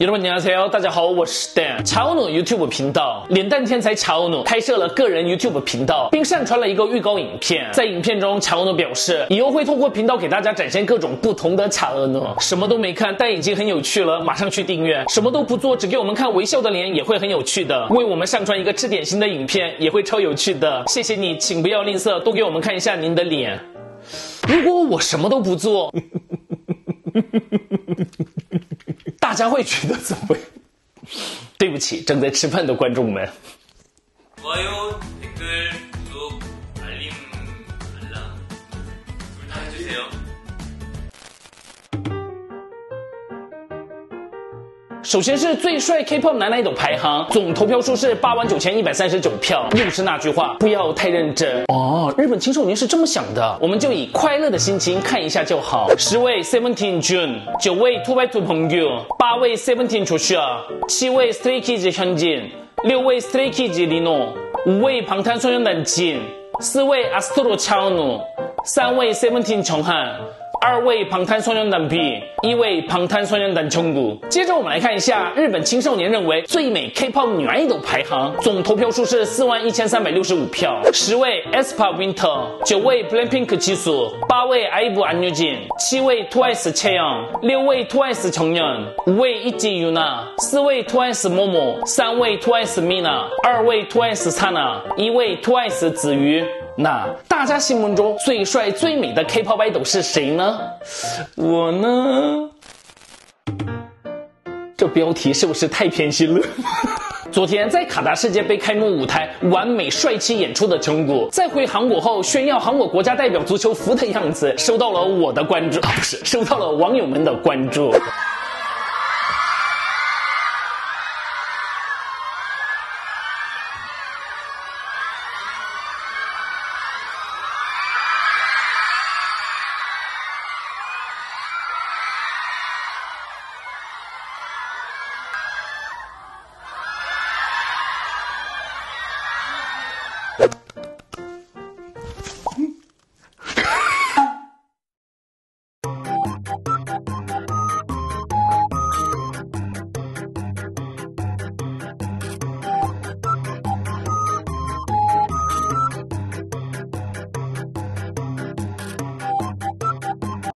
여러분안녕하세요大家好，我是 Dan。查欧努 YouTube 频道脸蛋天才查欧努开设了个人 YouTube 频道，并上传了一个预告影片。在影片中，查欧努表示以后会透过频道给大家展现各种不同的查欧努。什么都没看，但已经很有趣了，马上去订阅。什么都不做，只给我们看微笑的脸，也会很有趣的。为我们上传一个吃点心的影片，也会超有趣的。谢谢你，请不要吝啬，多给我们看一下您的脸。如果我什么都不做。 大家会觉得怎么？对不起，正在吃饭的观众们。首先是最帅 K-pop 男奶斗排行，总投票数是八万九千一百三十九票。又是那句话，不要太认真哦。日本青少年是这么想的，我们就以快乐的心情看一下就好。十位 Seventeen June，九位 Two by Two 朋友，八位 Seventeen Joshua，七位 Stray Kids 현진，六位 Stray Kids Lino，五位방탄소년단 진， 四位 Astro Chanu，三位 Seventeen 정한。 二位胖碳酸用蛋皮一位胖碳酸用蛋充足接着我们来看一下日本青少年认为最美 kpop 女爱豆排行总投票数是四万一千三百六十五票十位 aespa winter 九位 blanking kutsu 八位 able a n y u j i n 七位 twice chillon 六位 twice 成员五位一 yuna，四位 twice momo 三位 twice mina 二位 twice sana 一位 twice 子瑜那大家心目中最帅最美的 K-pop idol 是谁呢？我呢？这标题是不是太偏心了？昨天在卡达世界杯开幕舞台完美帅气演出的中国，在回韩国后炫耀韩国国家代表足球服的样子，收到了我的关注啊，不是收到了网友们的关注。